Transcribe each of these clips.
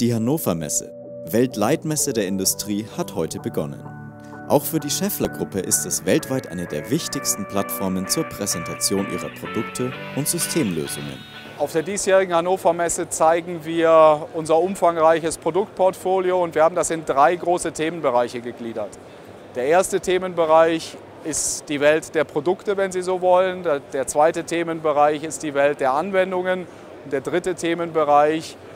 Die Hannover Messe, Weltleitmesse der Industrie, hat heute begonnen. Auch für die Schaeffler-Gruppe ist es weltweit eine der wichtigsten Plattformen zur Präsentation ihrer Produkte und Systemlösungen. Auf der diesjährigen Hannover Messe zeigen wir unser umfangreiches Produktportfolio und wir haben das in drei große Themenbereiche gegliedert. Der erste Themenbereich ist die Welt der Produkte, wenn Sie so wollen. Der zweite Themenbereich ist die Welt der Anwendungen. Und der dritte Themenbereich äh,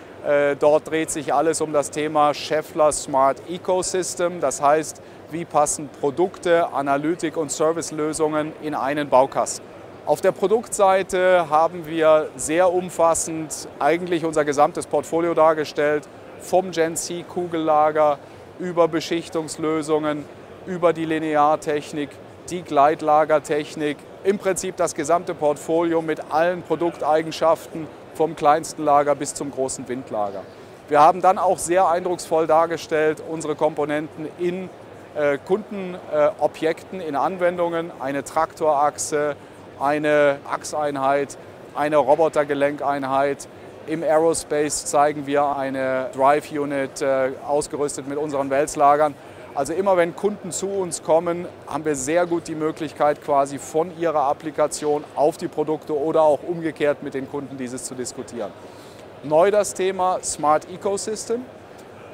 dort dreht sich alles um das Thema Schaeffler Smart Ecosystem. Das heißt, wie passen Produkte, Analytik und Servicelösungen in einen Baukasten. Auf der Produktseite haben wir sehr umfassend eigentlich unser gesamtes Portfolio dargestellt, vom Gen C Kugellager über Beschichtungslösungen, über die Lineartechnik, die Gleitlagertechnik, im Prinzip das gesamte Portfolio mit allen Produkteigenschaften vom kleinsten Lager bis zum großen Windlager. Wir haben dann auch sehr eindrucksvoll dargestellt unsere Komponenten in äh, Kundenobjekten, äh, in Anwendungen, eine Traktorachse, eine Achseinheit, eine Robotergelenkeinheit. Im Aerospace zeigen wir eine Drive Unit äh, ausgerüstet mit unseren Wälzlagern. Also immer wenn Kunden zu uns kommen, haben wir sehr gut die Möglichkeit, quasi von ihrer Applikation auf die Produkte oder auch umgekehrt mit den Kunden dieses zu diskutieren. Neu das Thema Smart Ecosystem.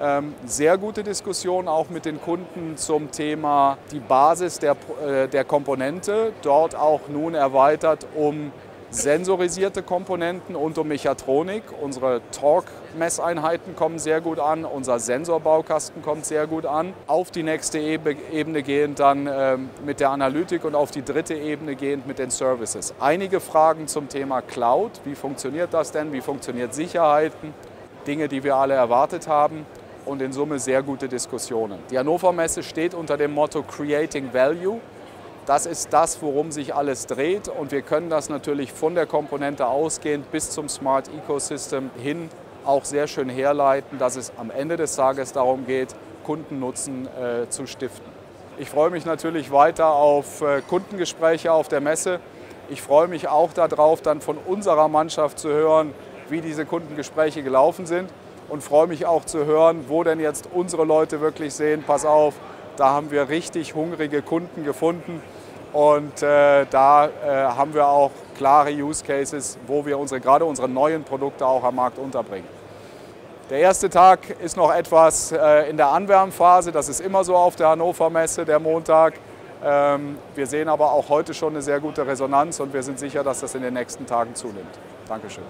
Ähm, sehr gute Diskussion auch mit den Kunden zum Thema die Basis der, äh, der Komponente, dort auch nun erweitert um sensorisierte Komponenten und um Mechatronik. Unsere Torque-Messeinheiten kommen sehr gut an, unser Sensorbaukasten kommt sehr gut an. Auf die nächste Ebene gehend dann äh, mit der Analytik und auf die dritte Ebene gehend mit den Services. Einige Fragen zum Thema Cloud. Wie funktioniert das denn? Wie funktioniert Sicherheiten? Dinge, die wir alle erwartet haben und in Summe sehr gute Diskussionen. Die Hannover Messe steht unter dem Motto Creating Value. Das ist das, worum sich alles dreht und wir können das natürlich von der Komponente ausgehend bis zum Smart Ecosystem hin auch sehr schön herleiten, dass es am Ende des Tages darum geht, Kundennutzen äh, zu stiften. Ich freue mich natürlich weiter auf äh, Kundengespräche auf der Messe. Ich freue mich auch darauf, dann von unserer Mannschaft zu hören, wie diese Kundengespräche gelaufen sind und freue mich auch zu hören, wo denn jetzt unsere Leute wirklich sehen, pass auf, da haben wir richtig hungrige Kunden gefunden und äh, da äh, haben wir auch klare Use Cases, wo wir unsere, gerade unsere neuen Produkte auch am Markt unterbringen. Der erste Tag ist noch etwas äh, in der Anwärmphase, das ist immer so auf der Hannover Messe, der Montag. Ähm, wir sehen aber auch heute schon eine sehr gute Resonanz und wir sind sicher, dass das in den nächsten Tagen zunimmt. Dankeschön.